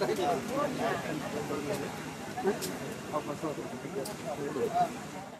アファソースを作っていきたい。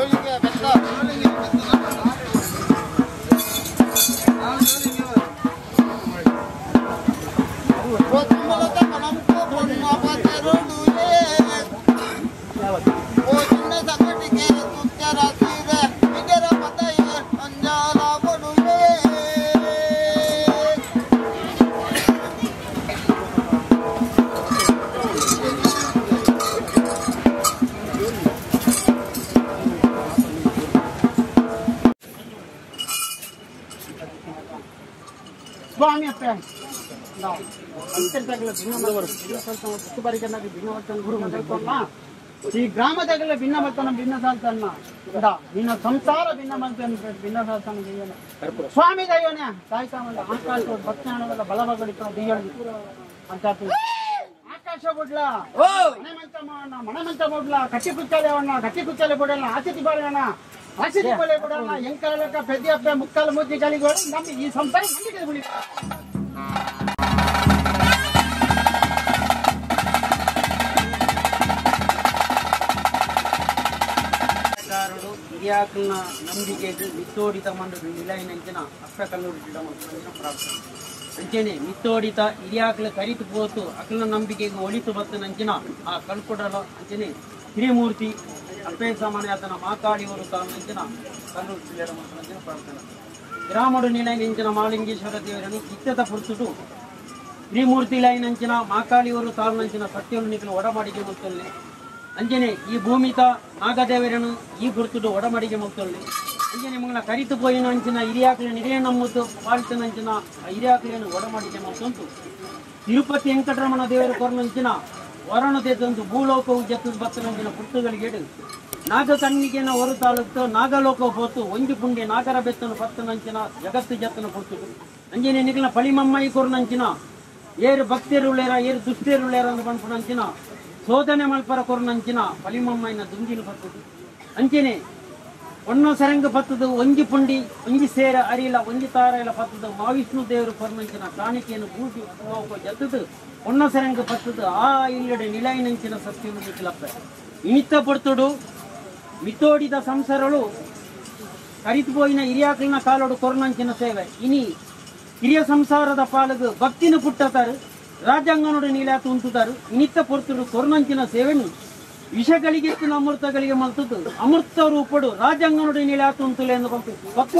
Entschuldigung, Herr Wettler. ಸ್ವಾಮಿ ಅಪ್ಪ. ಭಿನ್ನವರ್ತನ ಭಿನ್ನವರ್ತನ ಗುರು ಮಂಡಲ್ಕೊಲ್ಲ ಈ ಗ್ರಾಮದಾಗಲ ಭಿನ್ನವರ್ತನ ಭಿನ್ನ ಸಾಲ್ತನ್ನ ನಿನ್ನ ಸಂಸಾರ ಭಿನ್ನ ಮಂತ್ರ ಭಿನ್ನ ಸಾಲ್ತನ ಸ್ವಾಮಿ ದೈವನೇ ಕಾಯ್ತಾಮಲ್ಲ ಆಕಾಶ ಭಕ್ತಾಣವಲ್ಲ ಬಲಬಗಳಿತ ದೆಯ್ಯೋಣ ಅಂತ ಆಕಾಶ ಬಿಡ್ಲ ಮನೆ ಮಂತ ಮಾಡೋಣ ಮನೆ ಮಂತ ಬಿಡ್ಲ ಕಟ್ಟಿ ಕುಚ್ಚಾಲೆ ಅವಣ್ಣ ಕಟ್ಟಿ ಕುಚ್ಚಾಲೆ ಬಿಡಲ್ಲ ಆಚತಿ ಬಾಳೋಣ ಬಿಡಲ್ಲ ಮುಕ್ಕಾಲು ಮುದ್ದಿ ಈ ಸಂಸಾರ ಬಿಡಿ ಹಿರಿಯಾಕಲ್ನ ನಂಬಿಕೆಗೆ ಮಿತ್ತೋಡಿತ ಮಂಡದು ನಿಲಯನಂಚಿನ ಅಕ್ಕ ಕಲ್ಲೂರು ಅಂಚೆನೆ ಮಿತ್ತೋಡಿತ ಹಿರಿಯಾಕಲ ಕರಿತು ಪೋತು ಅಕಲ್ನ ನಂಬಿಕೆಗೆ ಒಳಿತು ಬತ್ತನಂಚಿನ ಆ ಕಲ್ಕೊಡಲು ಅಂಚೆನೆ ಹಿರಿಮೂರ್ತಿ ಅಪ್ಪೇ ಸಾಮಾನ್ಯ ಆತನ ಮಾಕಾಡಿಯವರು ನಂಚಿನ ಕಲ್ಲೂರು ಗಿಡ ಮಂದಿನ ಪ್ರಾರ್ಥನೆ ಗ್ರಾಮಡು ನಿಲಯನಂಚಿನ ಮಾಲಿಂಗೇಶ್ವರ ದೇವರನ್ನು ಇತ್ತದ ಪುರುಸುಟು ತ್ರಿಮೂರ್ತಿ ಲೈನಂಚಿನ ಮಾಕಾಳಿಯವರು ತಾಳ್ನಂಚಿನ ಸತ್ಯವನ್ನು ನಿಖಲು ಒಡಮಾಡಿಗೆ ಈ ಭೂಮಿತ ನಾಗದೇವರನು ಈ ಗುರುತುಡು ಒಡಮಾಡಿಗೆ ಮುತ್ತಲ್ಲಿ ಅಂಜನೆ ಮಂಗಳ ಕರಿತು ಪೋಯಿನ ಅಂಚಿನ ಹಿರಿಯಾಕಲಿ ನಿರಿಯ ನಮ್ಮದು ಪಾಲಿತನಂಚಿನ ಹಿರಿಯಾಕಲಿಯನ್ನು ಒಡಮಾಡಿಗೆ ಮುತ್ತಂತು ತಿರುಪತಿ ವೆಂಕಟರಮಣ ದೇವರ ಕೊರನಂಚಿನ ವರಣತೆ ತಂದು ಭೂಲೋಕವು ಜತ್ತು ಬತ್ತನಂಚಿನ ಪುಟ್ಟಗಳಿಗೆ ನಾಗ ಕಣ್ಣಿಗೆನ ಹೊರ ತಾಲೂಕು ನಾಗಲೋಕ ಹೋತು ಒಂಜಿ ಪುಂಡಿ ನಾಗರ ಬೆತ್ತನು ಪತ್ತನಂಚಿನ ಜಗತ್ತು ಜತ್ತನ ಪುಟ್ಟುದು ಅಂಜನೆ ನಿಗಲ ಪಳಿಮಮ್ಮಯಿ ಕೊರನಂಚಿನ ಏರು ಭಕ್ತಿರುಳ್ಳೇರ ಏರು ದುಷ್ಟೇರುಳ್ಳೇರ ಅಂತ ಪಂಪನಂಚಿನ ಶೋಧನೆ ಮಲ್ಪರ ಕೊರನಂಚಿನ ಪಳಿಮಮ್ಮಯ್ಯನ ದುಂಗಿಲು ಬರ್ತದೆ. ಅಂಚೆನೆ ಒಣ್ಣ ಸರಂಗ ಪತ್ತದು, ಒಂಜಿ ಪುಂಡಿ, ಒಂಜಿ ಸೇರ ಅರಿಲ, ಒಂಜಿ ಇಲ್ಲ ಪತ್ತದು ಮಾವಿಷ್ಣು ದೇವರು ಪರ್ಮಂಚಿನ ಕಾಣಿಕೆಯನ್ನು ಬೂಟಿ ಜತ್ತದು ಒಣ್ಣ ಸರಂಗ ಪತ್ತದು, ಆ ಇಲ್ಲಡೆ ನಿಲಯನಂಚಿನ ಸತ್ಯವನ್ನು ಕಿಲಪ್ಪ ಇನಿತ್ತ ಪಡ್ತುಡು ಮಿತೋಡಿದ ಸಂಸಾರಗಳು ಕರಿತುപോಯಿನ ಹಿರಿಯಾಕಲಿನ ಕಾಲೋಡು ಕೊರನಂಚಿನ ಸೇವೆ. ಇನಿ ಹಿರಿಯ ಸಂಸಾರದ ಪಾಲದು ಭಕ್ತಿನ ಪುಟ್ಟತಾರು, ರಾಜ್ಯಾಂಗನೋಡು ನೀಲಾತು ಉಂಟುತಾರು ಇನಿತ್ತ ಪೊರ್ತುಡು ಕೊರನಂಚಿನ ಸೇವೆನು ವಿಷಗಳಿಗೆ ಅಮೃತಗಳಿಗೆ ಮಲ್ತದ್ದು. ಅಮೃತ ರೂಪಡು ರಾಜಂಗನುಡಿ ನೀಳಾತು ಉಂಟುಲೆ ಎಂದು ಭಕ್ತಿ